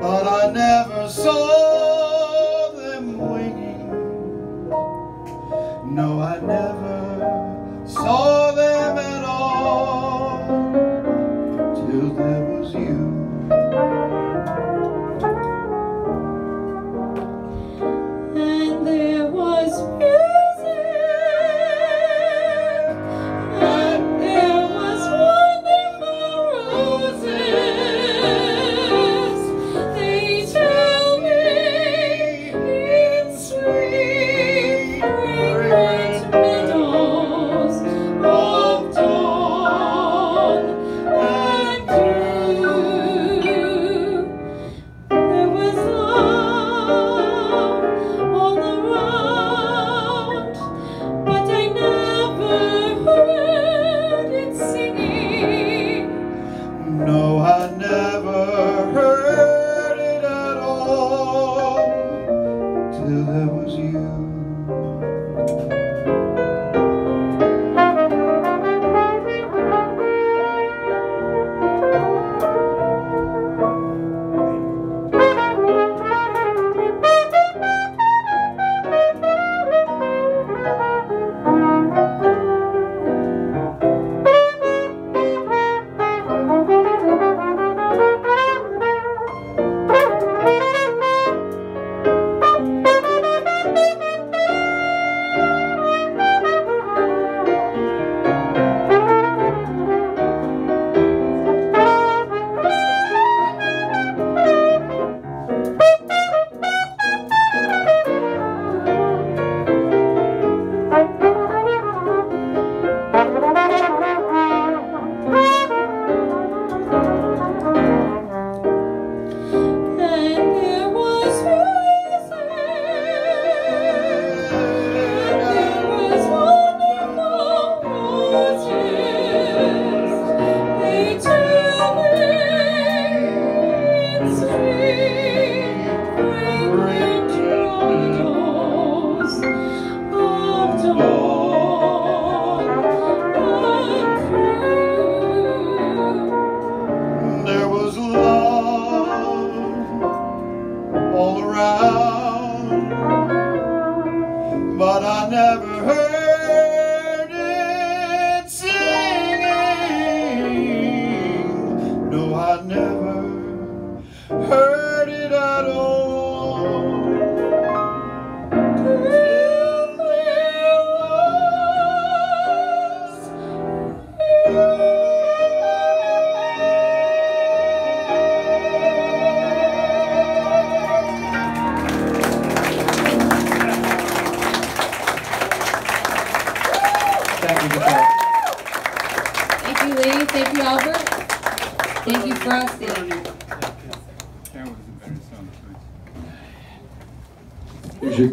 But I never saw them winging. No, I never saw never heard. Thursday. Thursday. You should